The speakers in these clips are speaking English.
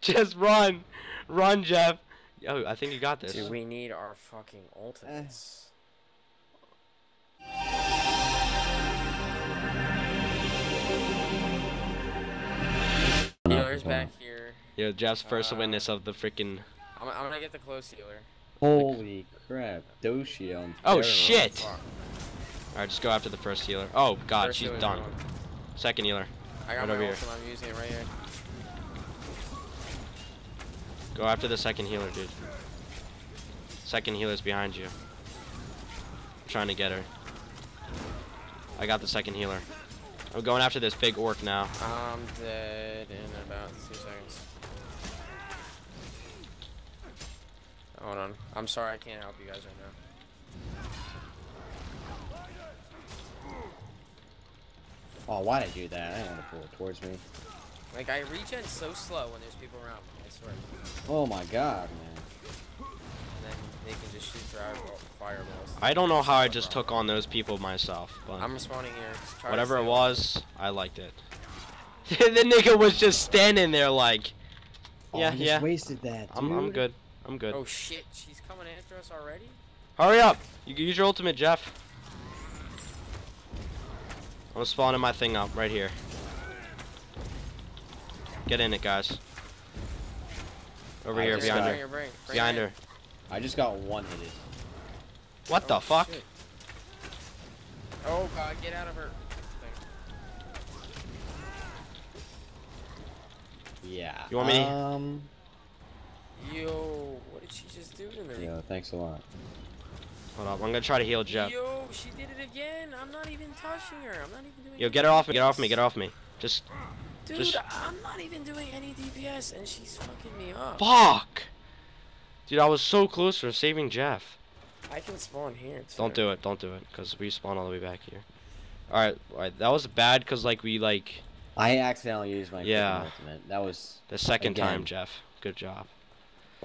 Just run, run, Jeff. Yo, I think you got this. Dude, we need our fucking ultimates. Healer's back here. Yo, Jeff's first Uh, witness of the freaking. I'm, I'm gonna get the close healer. Holy crap, Doshio. and Oh shit! All right, just go after the first healer. Oh god, First she's done. Second healer, I got Right my over here. I'm using it right here. Go after the second healer, dude. Second healer's behind you. I'm trying to get her. I got the second healer. I'm going after this big orc now. I'm dead in about two seconds. Hold on. I'm sorry I can't help you guys right now. Oh, why'd I do that? I didn't want to pull it towards me. Like I regen so slow when there's people around me, I swear. Oh my god, man. And then they can just shoot fireball, fireballs. I don't know how I just took on those people myself, but I'm respawning here. Just try to whatever it was, I liked it. the nigga was just standing there like, Oh, yeah, I just yeah. wasted that, dude. I'm, I'm good. I'm good. Oh shit, she's coming after us already? Hurry up! You can use your ultimate, Jeff. I'm spawning my thing up right here. Get in it, guys. Over I here, behind her. Bring bring, bring Behind her. I just got one hit. What the Oh, fuck? shit. Oh god, get out of her. Yeah. You want me Um. Yo, what did she just do to me? Yeah, thanks a lot. Hold up, I'm gonna try to heal Jeff. Yo, she did it again. I'm not even touching her. I'm not even doing Yo, get her off me, get her off me, get her off me. Just, Dude, just- I'm not even doing and she's fucking me up. fuck! Dude, I was so close to saving Jeff. I can spawn here too. Don't do it, don't do it, because we spawn all the way back here. Alright, alright, that was bad, because, like, we, like, I accidentally used my Yeah. ultimate. That was. the second time, Jeff. Good job.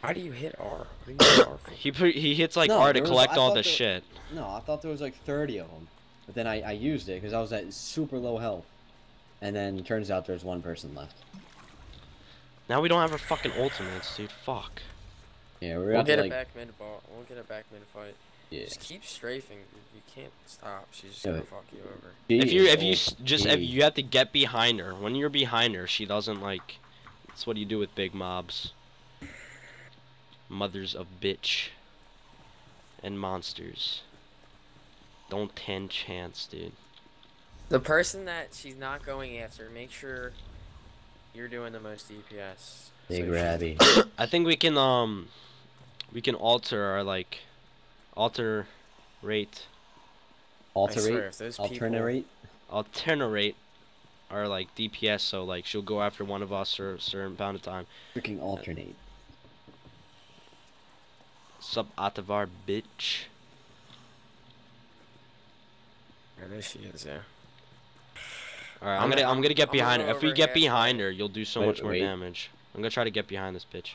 Why do you hit R? You hit R? He put, he hits, like, No, R to there was- collect all the there- shit. No, I thought there was like 30 of them. But then I, I used it because I was at super low health. And then turns out there's one person left. Now we don't have our fucking ultimates, dude. Fuck. Yeah, we're We'll at get like. it back mid ball. We'll get it back mid fight. Yeah. Just keep strafing. You can't stop. She's just gonna it. fuck you over. If you if you s- Jeez, just if you have to get behind her. When you're behind her, she doesn't like. That's what you do with big mobs. Mothers of bitch. And monsters. Don't ten chance, dude. The person that she's not going after, make sure you're doing the most DPS. Big So Rabby. I think we can um, we can alter our like, alter rate, I Alterate. if those people- Alternate. alternate our like DPS. So like she'll go after one of us for a certain amount of time. Freaking alternate. Sub Atavar bitch. Yeah, there she is. Yeah. All right, I'm I'm gonna gonna- I'm gonna get I'm gonna behind go her. If we get halfway. behind her, you'll do so Wait, much more wait. damage. I'm gonna try to get behind this bitch.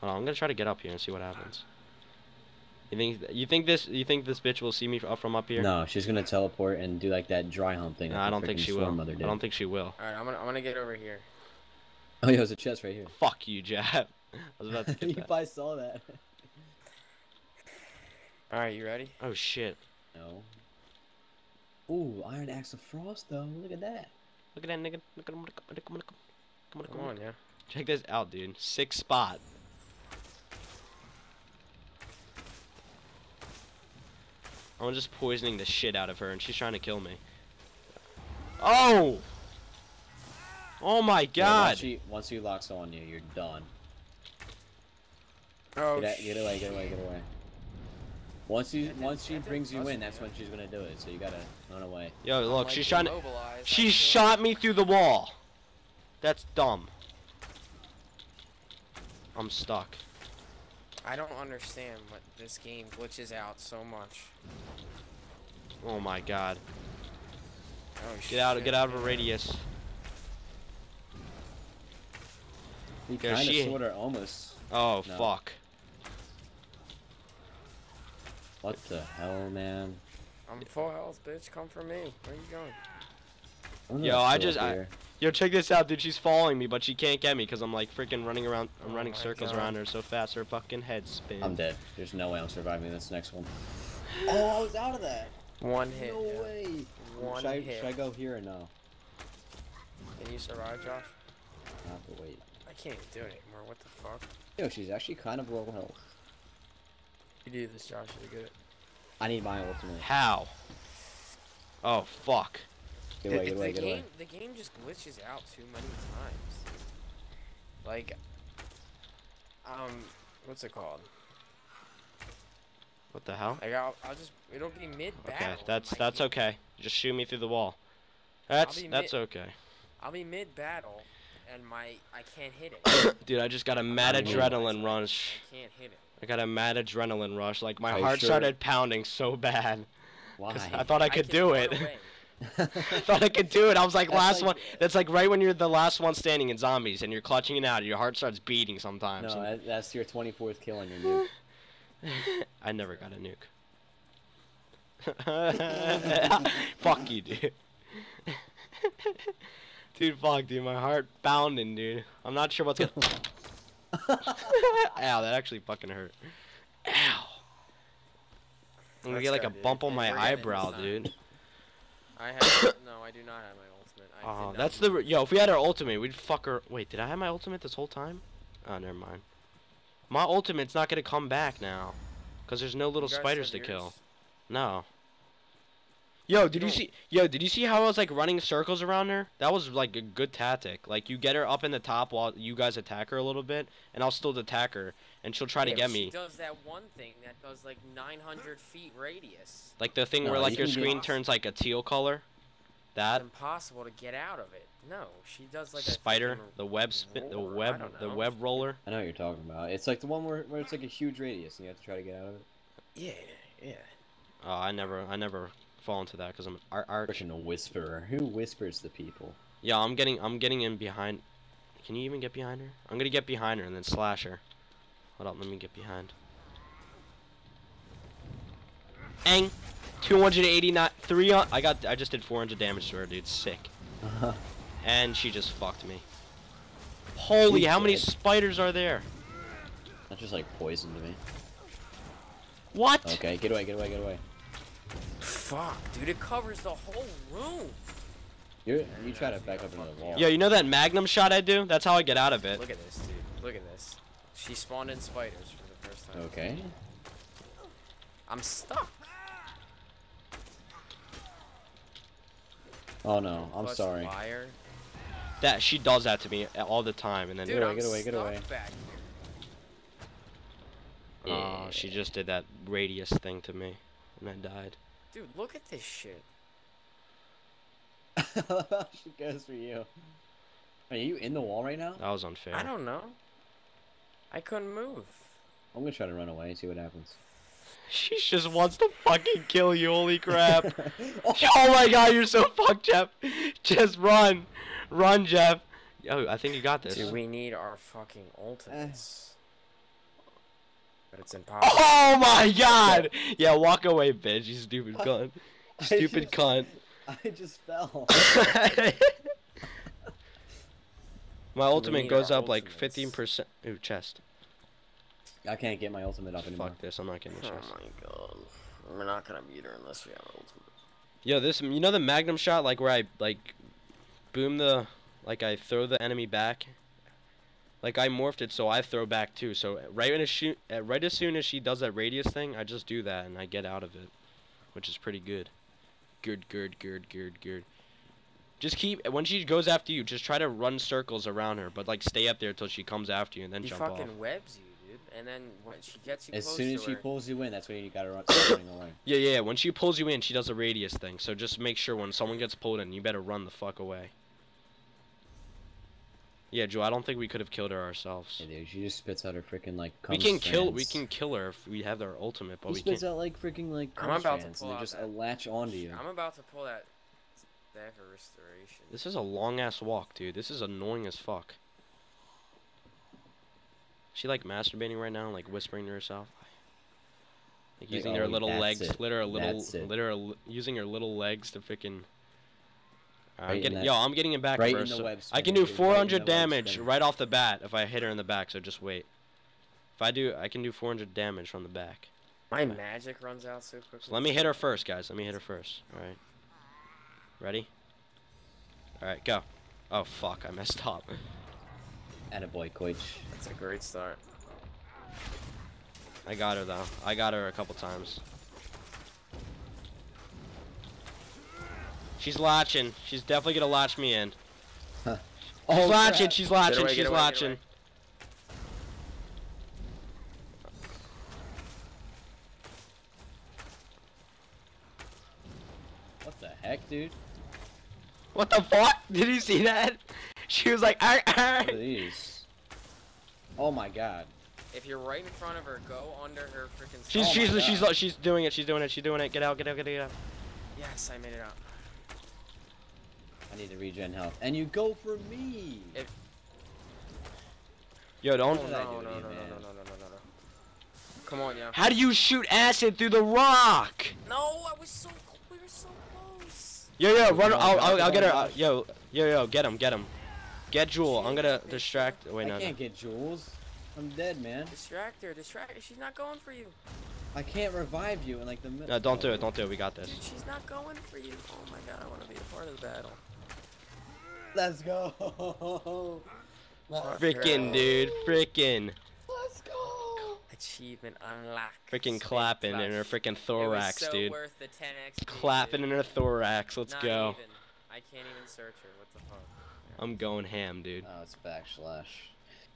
Hold on, I'm gonna try to get up here and see what happens. You think you think this you think this bitch will see me up from up here? No, she's gonna teleport and do like that dry hump thing. No, like I don't think she will. Storm I don't think she will. All right, I'm gonna I'm gonna get over here. Oh yeah, there's a chest right here. Fuck you, Jab. I was about to you get that. probably saw that. All right, you ready? Oh shit! no. Ooh, Iron Axe of Frost though. Look at that. Look at that nigga. Look at him. Look at him. Come on, come on, Come on, yeah. Check this out, dude. Six spot. I'm just poisoning the shit out of her, and she's trying to kill me. Oh! Oh my Yeah, god! once, she, once she locks on you, you're done. Oh Get, out, get away, get away, get away. Once you, That once she brings you in, that's though. when she's gonna do it. So you gotta run away. Yo, look, like, she's trying to. immobilized, I She can't- shot me through the wall. That's dumb. I'm stuck. I don't understand what this game glitches out so much. Oh my god. Oh Get out! shit, Get out of her yeah. radius. You Yeah, kind of she- sort of almost. Oh No. fuck. What the hell, man? I'm full health, bitch. Come for me. Where are you going? I'm Yo, I just- I- Yo, check this out, dude. She's following me, but she can't get me because I'm like freaking running around. Oh I'm Oh running circles God. around her so fast her fucking head spins. I'm dead. There's no way I'm surviving this next one. Oh, I was out of that. One hit. no yeah. way. One should, I, hit. should I go here or no? Can you survive, Josh? I have to wait. I can't even do it anymore. What the fuck? Yo, she's actually kind of low health. You do this, Josh. You good. I need my ultimate. How? Oh fuck. Get away, the, get away, the get game, away. the game just glitches out too many times. Like, um, what's it called? What the hell? Like, I'll, I'll just, it'll be mid battle. Okay, that's that's okay. Just shoot me through the wall. That's that's mid- okay. I'll be mid battle, and my, I can't hit it. Dude, I just got a mad adrenaline rush. I can't hit it. I got a mad adrenaline rush. Like my Are heart sure? started pounding so bad. Why? 'cause I thought I could can do it. I thought I could do it. I was like That's last like- one. That's like right when you're the last one standing in zombies and you're clutching it out. Your heart starts beating sometimes. no, that, that's your 24th kill on your nuke. I never got a nuke. fuck you, dude. dude, fuck, dude. My heart pounding, dude. I'm not sure what's gonna. Ow, that actually fucking hurt. Ow. I'm gonna Let's get like go, a dude. bump on my we're getting this eyebrow, dude. I have, no, I do not have my ultimate. I Oh, did that's the yo. If we had our ultimate, we'd fuck her. Wait, did I have my ultimate this whole time? Oh, never mind. My ultimate's not gonna come back now, cause there's no little spiders to have kill. No. Yo, did you see? Yo, did you see how I was like running circles around her? That was like a good tactic. Like you get her up in the top while you guys attack her a little bit, and I'll still attack her, and she'll try Yeah, to get but me. She does that one thing that does like 900 feet radius. Like the thing No, where like your can get- screen turns like a teal color. It's That impossible to get out of it. No, she does like a spider, the web spin, the web, the web roller. I know what you're talking about. It's like the one where, where it's like a huge radius and you have to try to get out of it. Yeah, yeah. Oh, I never, I never fall into that because I'm art, art. A whisperer. Who whispers to people? Yeah, I'm getting, I'm getting in behind. Can you even get behind her? I'm gonna get behind her and then slash her. Hold up, let me get behind. Eng, 289, three. I got, I just did 400 damage to her, dude. Sick. Uh-huh. And she just fucked me. Holy, She's how many spiders are there? That just like poisoned me. What? Okay, get away, get away, get away. Fuck, dude, it covers the whole room. You you try to back up into the wall. Yo, you know that magnum shot I do? That's how I get out of it. Look at this, dude. Look at this. She spawned in spiders for the first time. Okay. I'm stuck. Oh no, I'm Clutch sorry. Liar. That she does that to me all the time, and then Dude, Get away, I'm get away, get away. back here. Oh, she just did that radius thing to me, and I died. Dude, look at this shit. she goes for you. Are you in the wall right now? That was unfair. I don't know. I couldn't move. I'm gonna try to run away and see what happens. She just wants to fucking kill you. Holy crap! oh my god, you're so fucked, Jeff. Just run, run, Jeff. Yo, I think you got this. Dude, we need our fucking ultimates. Eh. But it's impossible. Oh my god! Yeah, walk away, bitch. You stupid cunt. You I stupid just- cunt. I just fell. My ultimate goes our up like 15%. Ooh, chest. I can't get my ultimate up anymore. Fuck this, I'm not getting the Oh my god. We're not gonna beat her unless we have ultimates. Yo, this, you know the magnum shot, like where I, like, boom the, like I throw the enemy back? Like I morphed it so I throw back too. So right when it shoot, uh, right as soon as she does that radius thing, I just do that and I get out of it, which is pretty good. Good, good, good, good, good. Just keep when she goes after you, just try to run circles around her, but like stay up there till she comes after you and then He jump fucking webs you, dude. And then when she gets you As close soon to as she her, pulls you in, that's when you gotta run start running away. Yeah, yeah. When she pulls you in, she does a radius thing. So just make sure when someone gets pulled in, you better run the fuck away. Yeah, Joe. I don't think we could have killed her ourselves. Yeah, dude, she just spits out her freaking like. We cum can kill. We can kill her if we have our ultimate, but He we spits can't. out like freaking like. I'm cum about to pull and out just that- latch onto you. I'm about to pull that that for restoration. This is a long ass walk, dude. This is annoying as fuck. She like masturbating right now, like whispering to herself. Like Like, using oh, her little legs, it. literally little, That's it. using her little legs to freaking. I'm Right getting, yo, I'm getting it back right in first. the so- web I can do dude, right 400 damage right off the bat if I hit her in the back. So just wait. If I do, I can do 400 damage from the back. My magic runs out so quickly. So let me hit her first, guys. Let me hit her first. All right. Ready? All right, go. Oh fuck, I messed up. Attaboy, Koitch. That's a great start. I got her though. I got her a couple times. She's latching. She's definitely gonna latch me in. She's Oh, latching. She's latching. away, she's away, get latching. What the heck, dude? What the fuck? Did you see that? She was like, "Arr, arr." What are these? Oh my god. If you're right in front of her, go under her freaking. She's Oh she's she's she's doing it. She's doing it. She's doing it. Get out. Get out. Get out. Get out. Yes, I made it out. I need to regen health. And you go for me! If- Yo, Oh, don't. no, did no, no, do no, no, no, no, no, no, no, no. Come on, yo. How do you shoot acid through the rock? No, I was so. We were so close. Yo, yo, run. I'll, I'll, I'll get her. no. uh, Yo, yo, yo, get him, get him. Get Jewel. I'm gonna distract. Wait, no. I can't get jewels. I'm dead, man. Distract her, distract her. She's not going for you. I can't revive you in like the middle. No, don't do it. Don't do it. We got this. Dude, she's not going for you. Oh my god, I want to be a part of the battle. Let's go! Frickin' dude. Frickin'. Let's go! Achievement unlocked. Frickin' Space clapping in her Clash. frickin' It was thorax, so dude. worth the 10 XP. Clapping in her thorax. Let's Not go. Even. I can't even search her. What the fuck? I'm going ham, dude. Oh, it's backslash.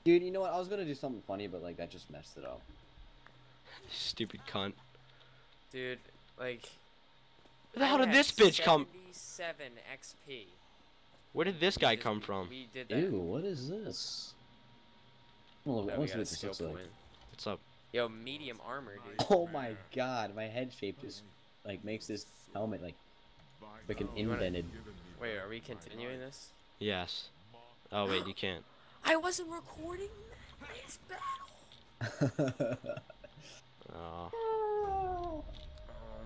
Dude, you know what? I was gonna do something funny, but like that just messed it up. Stupid cunt. Dude, like. Where the hell did this bitch come? 77 XP. Where did this guy just- come from? We did that. Ew, what is this? Oh, Now we let's see got a what this looks like. What's up? Yo, medium armor, dude. Oh my god, my head shape just like makes this helmet like freaking You wanna- indented. Wait, are we continuing this? Yes. Oh wait, you can't. I wasn't recording this battle. Oh. Oh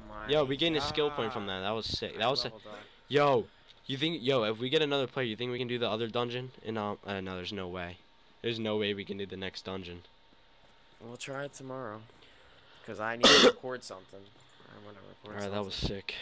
my. Yo, we gained a skill point from that. That was sick. That was. sick. Yo, you think? Yo, if we get another player, you think we can do the other dungeon? And um, uh, no, there's no way. There's no way we can do the next dungeon. We'll try it tomorrow. Cause I need to record something. I want to record All right, that was sick.